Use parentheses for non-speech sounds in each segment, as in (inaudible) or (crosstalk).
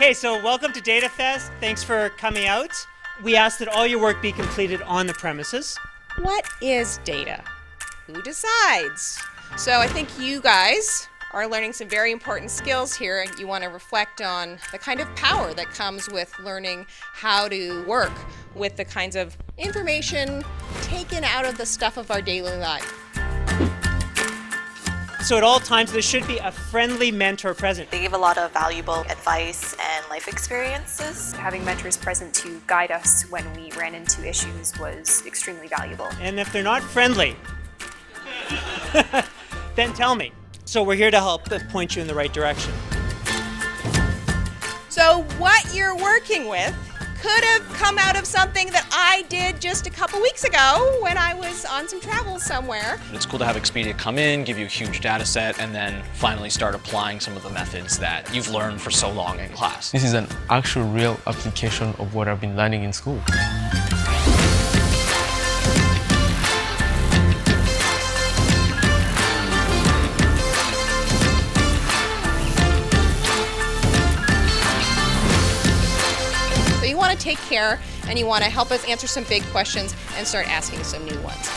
Okay, so welcome to Data Fest. Thanks for coming out. We ask that all your work be completed on the premises. What is data? Who decides? So I think you guys are learning some very important skills here. You want to reflect on the kind of power that comes with learning how to work with the kinds of information taken out of the stuff of our daily life. So at all times, there should be a friendly mentor present. They gave a lot of valuable advice and life experiences. Having mentors present to guide us when we ran into issues was extremely valuable. And if they're not friendly, (laughs) then tell me. So we're here to help point you in the right direction. So what you're working with could have come out of something that I did just a couple weeks ago when I was on some travel somewhere. It's cool to have Expedia come in, give you a huge data set, and then finally start applying some of the methods that you've learned for so long in class. This is an actual real application of what I've been learning in school. Want to take care and you want to help us answer some big questions and start asking some new ones.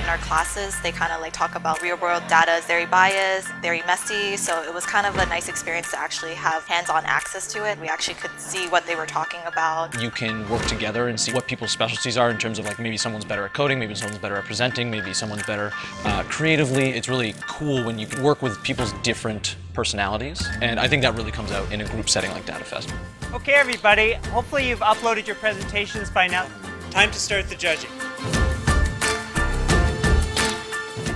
In our classes, they kind of like talk about real world data is very biased, very messy, so it was kind of a nice experience to actually have hands-on access to it. We actually could see what they were talking about. You can work together and see what people's specialties are in terms of like maybe someone's better at coding, maybe someone's better at presenting, maybe someone's better uh, creatively. It's really cool when you can work with people's different personalities, and I think that really comes out in a group setting like DataFest. Okay, everybody, hopefully you've uploaded your presentations by now. Time to start the judging.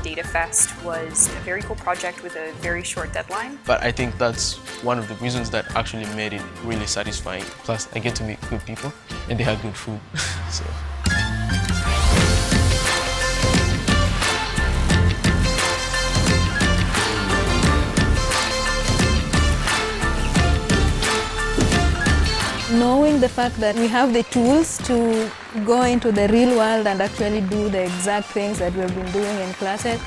DataFest was a very cool project with a very short deadline. But I think that's one of the reasons that actually made it really satisfying. Plus, I get to meet good people, and they had good food. (laughs) so. Knowing the fact that we have the tools to go into the real world and actually do the exact things that we've been doing in classes